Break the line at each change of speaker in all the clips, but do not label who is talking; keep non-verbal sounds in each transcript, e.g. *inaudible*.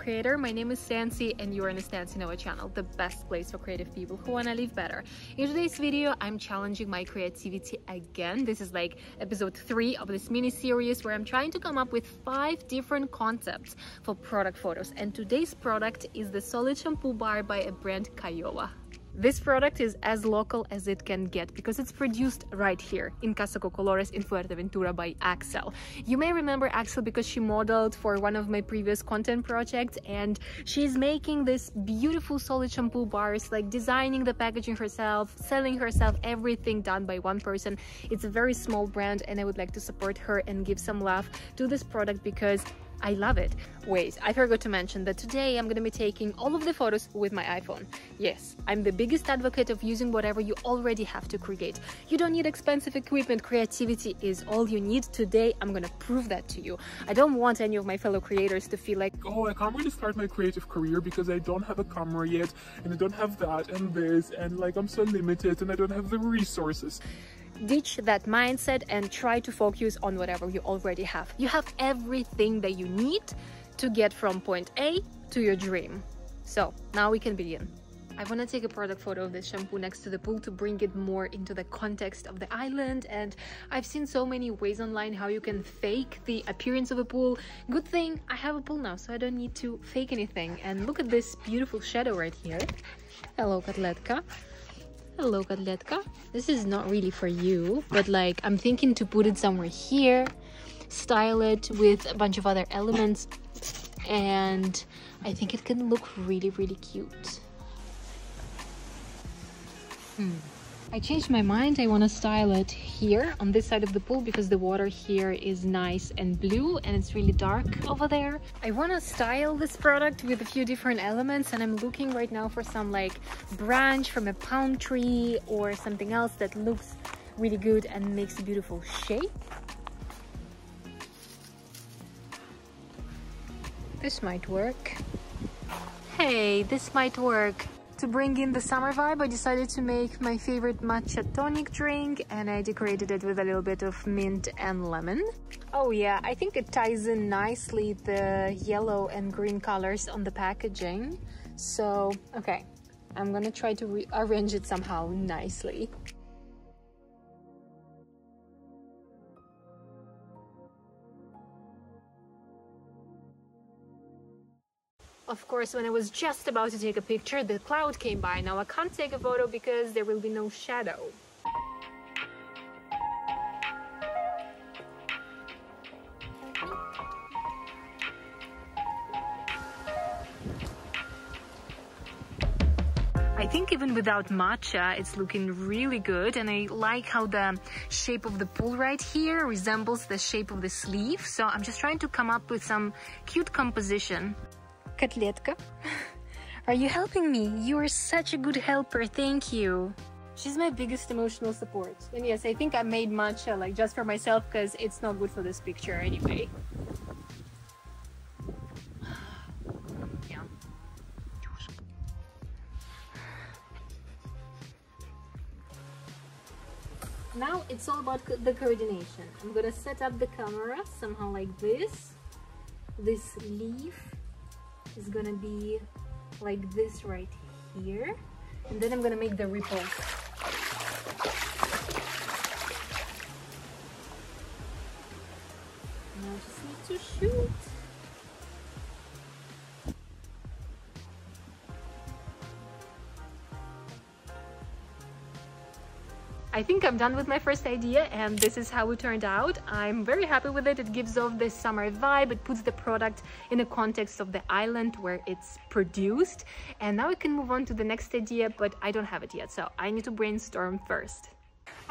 Creator, my name is Stancy and you are in the Stancy Nova channel, the best place for creative people who want to live better. In today's video, I'm challenging my creativity again. This is like episode 3 of this mini series where I'm trying to come up with 5 different concepts for product photos and today's product is the solid shampoo bar by a brand Kaiowa. This product is as local as it can get because it's produced right here in Casa Cocolores in Fuerteventura by Axelle. You may remember Axelle because she modeled for one of my previous content projects and she's making this beautiful solid shampoo bars, like designing the packaging herself, selling herself, everything done by one person. It's a very small brand and I would like to support her and give some love to this product because I love it. Wait, I forgot to mention that today I'm gonna be taking all of the photos with my iPhone. Yes, I'm the biggest advocate of using whatever you already have to create. You don't need expensive equipment, creativity is all you need. Today I'm gonna prove that to you. I don't want any of my fellow creators to feel like,
oh, I can't really start my creative career because I don't have a camera yet and I don't have that and this and like I'm so limited and I don't have the resources
ditch that mindset and try to focus on whatever you already have. You have everything that you need to get from point A to your dream. So now we can begin. I want to take a product photo of this shampoo next to the pool to bring it more into the context of the island and I've seen so many ways online how you can fake the appearance of a pool. Good thing I have a pool now so I don't need to fake anything and look at this beautiful shadow right here. Hello Katletka. Hello, Katletka. This is not really for you, but like I'm thinking to put it somewhere here, style it with a bunch of other elements, and I think it can look really, really cute. Hmm. I changed my mind. I want to style it here on this side of the pool because the water here is nice and blue and it's really dark over there. I want to style this product with a few different elements and I'm looking right now for some like branch from a palm tree or something else that looks really good and makes a beautiful shape. This might work. Hey, this might work. To bring in the summer vibe, I decided to make my favorite matcha tonic drink and I decorated it with a little bit of mint and lemon. Oh yeah, I think it ties in nicely the yellow and green colors on the packaging. So, okay, I'm gonna try to arrange it somehow nicely. Of course, when I was just about to take a picture, the cloud came by. Now I can't take a photo because there will be no shadow. I think even without matcha, it's looking really good. And I like how the shape of the pool right here resembles the shape of the sleeve. So I'm just trying to come up with some cute composition. Katletka. Are you helping me? You are such a good helper, thank you. She's my biggest emotional support. And yes, I think I made matcha like just for myself because it's not good for this picture anyway. *sighs* yeah. Now it's all about co the coordination. I'm gonna set up the camera somehow like this. This leaf is gonna be like this right here. And then I'm gonna make the ripples. Now I just need to shoot I think I'm done with my first idea and this is how it turned out. I'm very happy with it. It gives off this summer vibe. It puts the product in the context of the island where it's produced. And now we can move on to the next idea, but I don't have it yet. So I need to brainstorm first.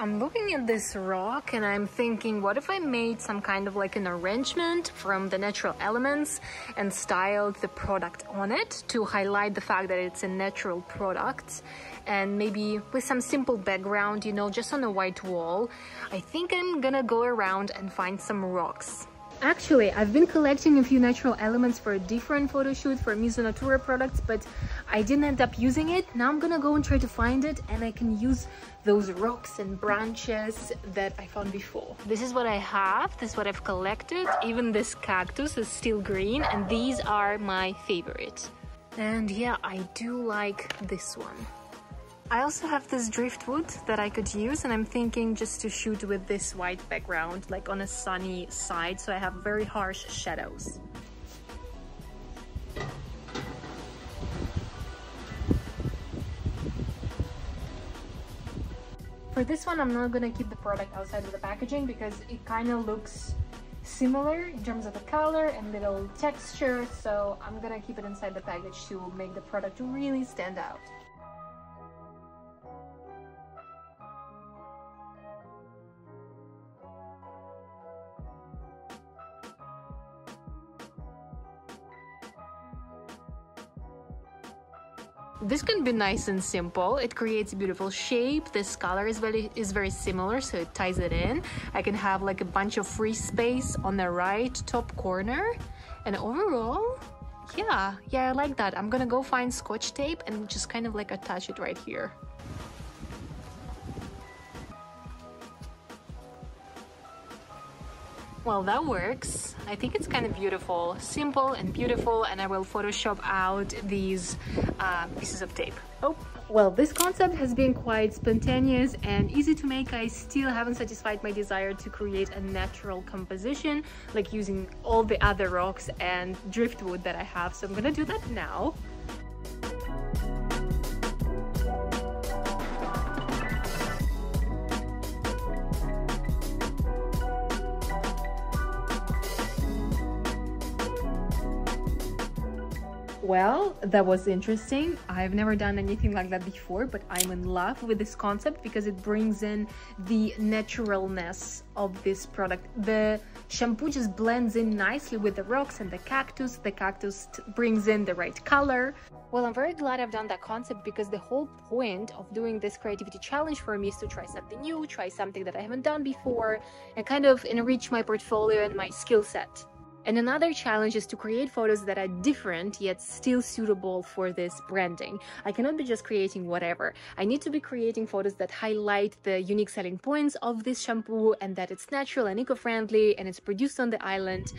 I'm looking at this rock and I'm thinking, what if I made some kind of like an arrangement from the natural elements and styled the product on it to highlight the fact that it's a natural product and maybe with some simple background, you know, just on a white wall. I think I'm gonna go around and find some rocks. Actually, I've been collecting a few natural elements for a different photo shoot for Muse Natura products, but I didn't end up using it. Now I'm gonna go and try to find it and I can use those rocks and branches that I found before. This is what I have, this is what I've collected. Even this cactus is still green and these are my favorites. And yeah, I do like this one. I also have this driftwood that I could use and I'm thinking just to shoot with this white background like on a sunny side so I have very harsh shadows. For this one I'm not gonna keep the product outside of the packaging because it kind of looks similar in terms of the color and little texture so I'm gonna keep it inside the package to make the product really stand out. This can be nice and simple. It creates a beautiful shape. This color is very is very similar, so it ties it in. I can have like a bunch of free space on the right top corner. And overall, yeah, yeah, I like that. I'm gonna go find scotch tape and just kind of like attach it right here. Well, that works. I think it's kind of beautiful. Simple and beautiful, and I will Photoshop out these uh, pieces of tape. Oh, well, this concept has been quite spontaneous and easy to make. I still haven't satisfied my desire to create a natural composition, like using all the other rocks and driftwood that I have. So I'm gonna do that now. Well, that was interesting. I've never done anything like that before, but I'm in love with this concept because it brings in the naturalness of this product. The shampoo just blends in nicely with the rocks and the cactus. The cactus brings in the right color. Well, I'm very glad I've done that concept because the whole point of doing this creativity challenge for me is to try something new, try something that I haven't done before, and kind of enrich my portfolio and my skill set. And another challenge is to create photos that are different yet still suitable for this branding. I cannot be just creating whatever. I need to be creating photos that highlight the unique selling points of this shampoo and that it's natural and eco-friendly and it's produced on the island.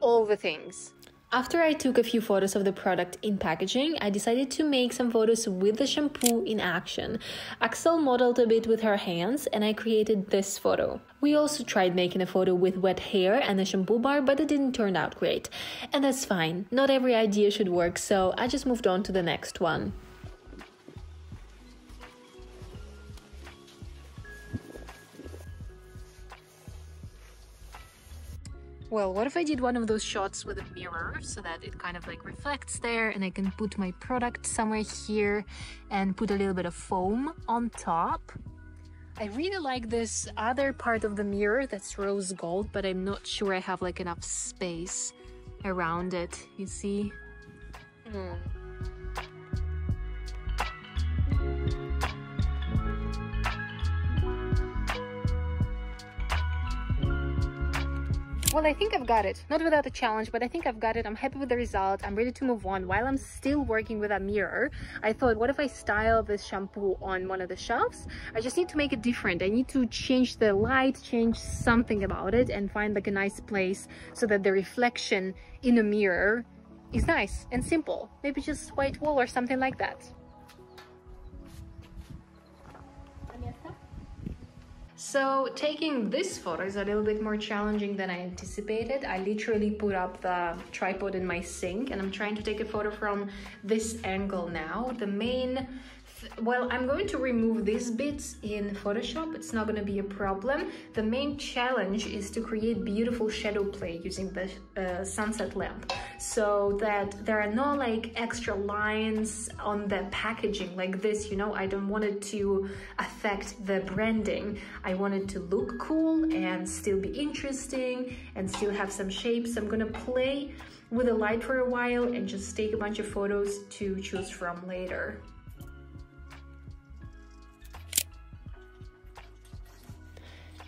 All the things. After I took a few photos of the product in packaging, I decided to make some photos with the shampoo in action. Axelle modeled a bit with her hands and I created this photo. We also tried making a photo with wet hair and a shampoo bar, but it didn't turn out great. And that's fine, not every idea should work, so I just moved on to the next one. Well, what if I did one of those shots with a mirror so that it kind of like reflects there and I can put my product somewhere here and put a little bit of foam on top. I really like this other part of the mirror that's rose gold, but I'm not sure I have like enough space around it, you see? Hmm. Well, I think I've got it. Not without a challenge, but I think I've got it. I'm happy with the result. I'm ready to move on. While I'm still working with a mirror, I thought, what if I style this shampoo on one of the shelves? I just need to make it different. I need to change the light, change something about it and find like a nice place so that the reflection in a mirror is nice and simple. Maybe just white wall or something like that. So taking this photo is a little bit more challenging than I anticipated. I literally put up the tripod in my sink and I'm trying to take a photo from this angle now. The main well, I'm going to remove these bits in Photoshop. It's not going to be a problem. The main challenge is to create beautiful shadow play using the uh, sunset lamp so that there are no like extra lines on the packaging like this, you know, I don't want it to affect the branding. I want it to look cool and still be interesting and still have some shapes. I'm gonna play with the light for a while and just take a bunch of photos to choose from later.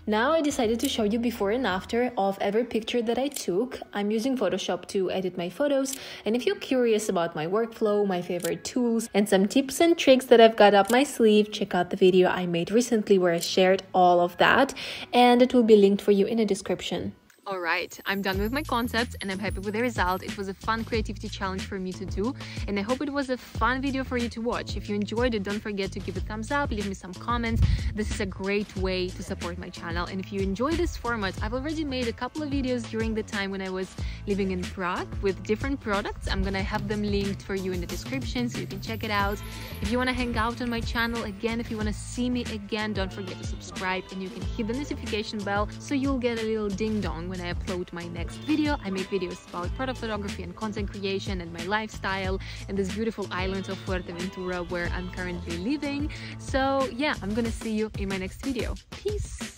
Now I decided to show you before and after of every picture that I took. I'm using Photoshop to edit my photos and if you're curious about my workflow, my favorite tools and some tips and tricks that I've got up my sleeve, check out the video I made recently where I shared all of that and it will be linked for you in the description. All right, I'm done with my concepts and I'm happy with the result. It was a fun creativity challenge for me to do and I hope it was a fun video for you to watch. If you enjoyed it, don't forget to give a thumbs up, leave me some comments. This is a great way to support my channel. And if you enjoy this format, I've already made a couple of videos during the time when I was living in Prague with different products. I'm gonna have them linked for you in the description so you can check it out. If you wanna hang out on my channel again, if you wanna see me again, don't forget to subscribe and you can hit the notification bell so you'll get a little ding dong when I upload my next video. I make videos about product photography and content creation and my lifestyle and this beautiful island of Fuerteventura where I'm currently living. So yeah, I'm gonna see you in my next video. Peace!